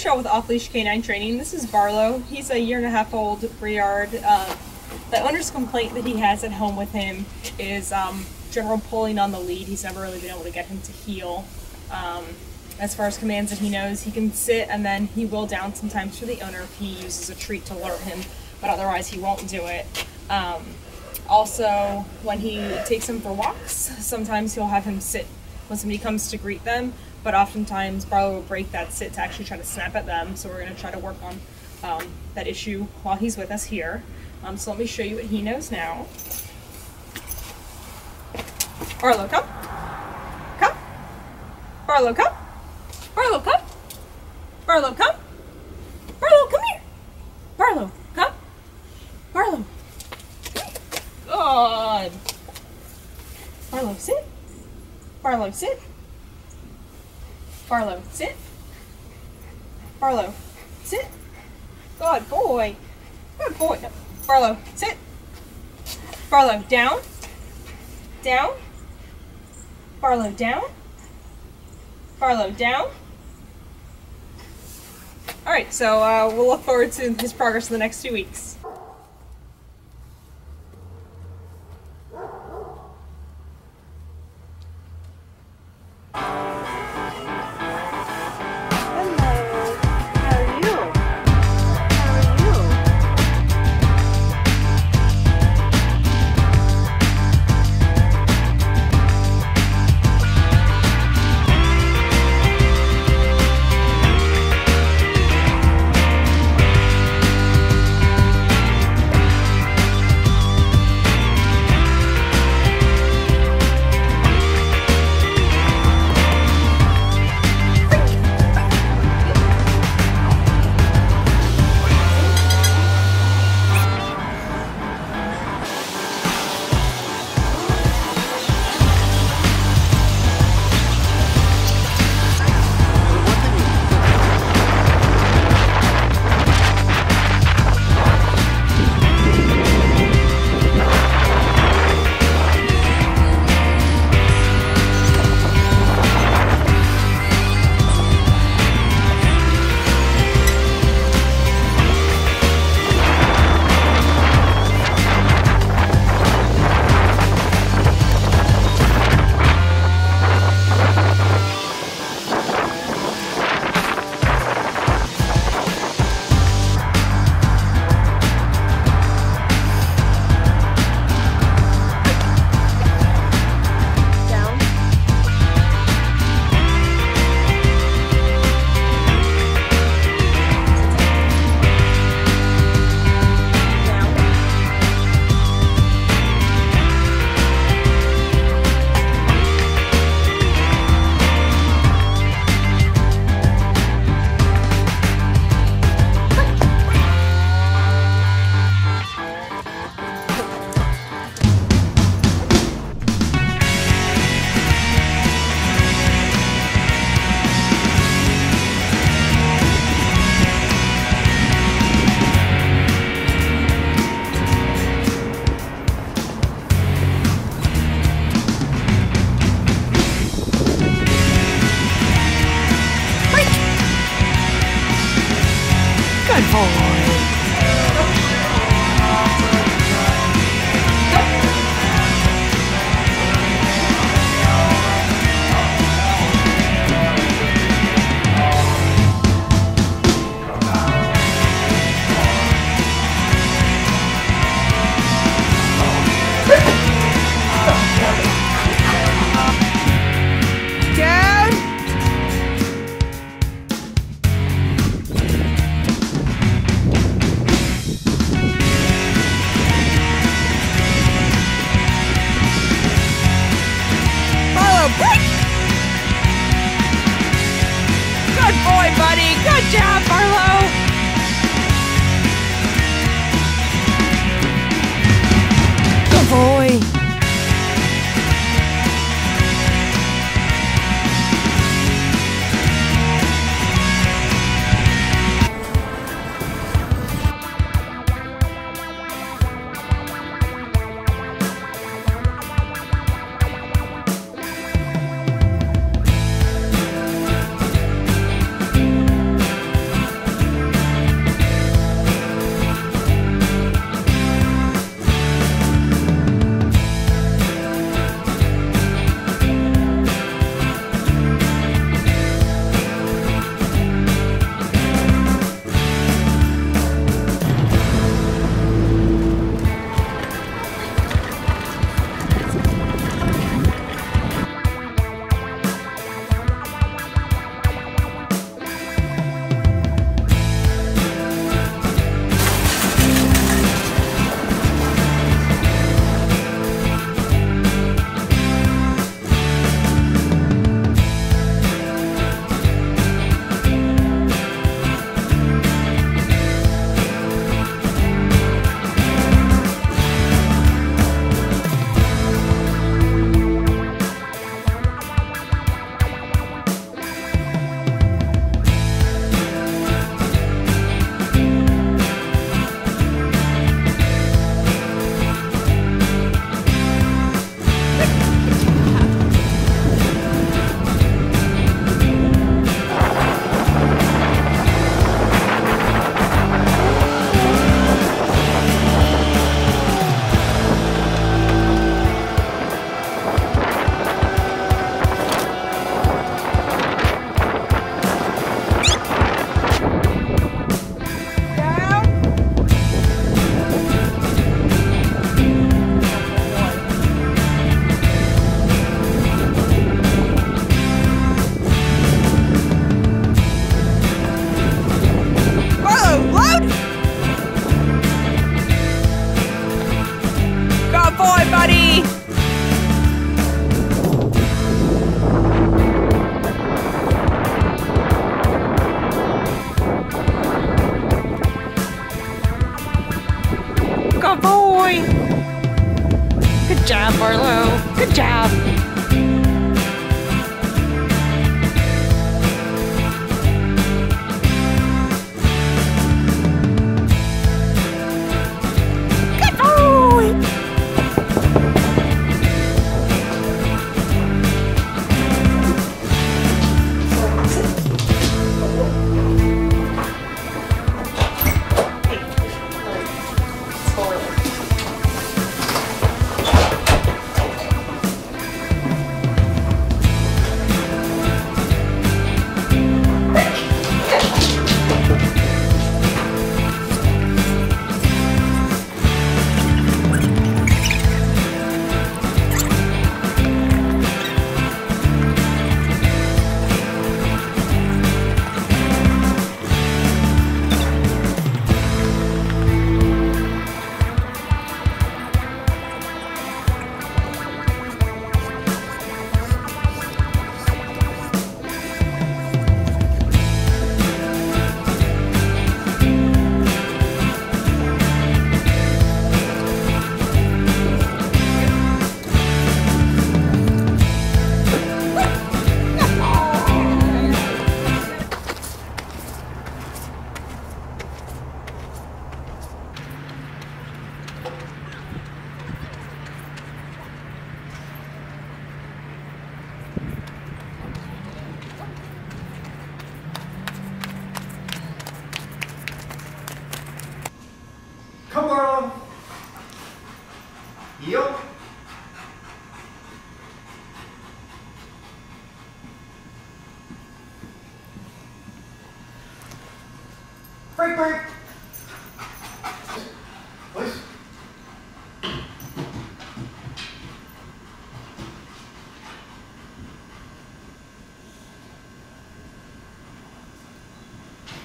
Michelle with Off Leash Canine Training. This is Barlow. He's a year and a half old Briard. Uh, the owner's complaint that he has at home with him is um, general pulling on the lead. He's never really been able to get him to heel. Um, as far as commands that he knows, he can sit and then he will down sometimes for the owner if he uses a treat to lure him, but otherwise he won't do it. Um, also, when he takes him for walks, sometimes he'll have him sit when somebody comes to greet them, but oftentimes Barlow will break that sit to actually try to snap at them. So we're going to try to work on um, that issue while he's with us here. Um, so let me show you what he knows now. Barlow, come. Come. Barlow, come. Barlow, come. Barlow, come. Barlow, come here. Barlow, come. Barlow. Good. Barlow, sit. Barlow, sit. Barlow, sit. Barlow, sit. Good boy. Good boy. Barlow, sit. Barlow, down. Down. Barlow, down. Barlow, down. All right, so uh, we'll look forward to his progress in the next two weeks. Good job, Heel. Break, break.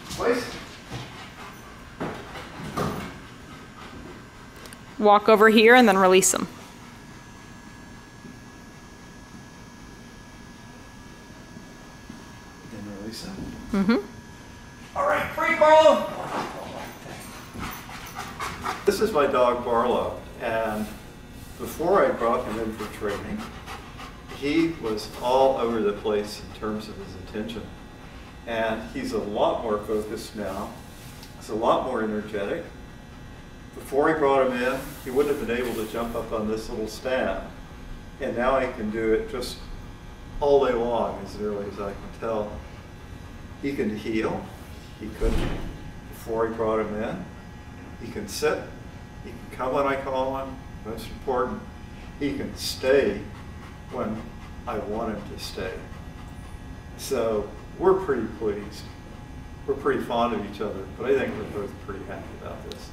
Please. Walk over here and then release them. Then release them. Mm-hmm. All right, free Barlow. This is my dog Barlow, and before I brought him in for training, he was all over the place in terms of his attention. And he's a lot more focused now. He's a lot more energetic. Before he brought him in, he wouldn't have been able to jump up on this little stand. And now he can do it just all day long, as nearly as I can tell. He can heel. He couldn't before he brought him in. He can sit. He can come when I call him. Most important, he can stay when I want him to stay. So we're pretty pleased. We're pretty fond of each other, but I think we're both pretty happy about this.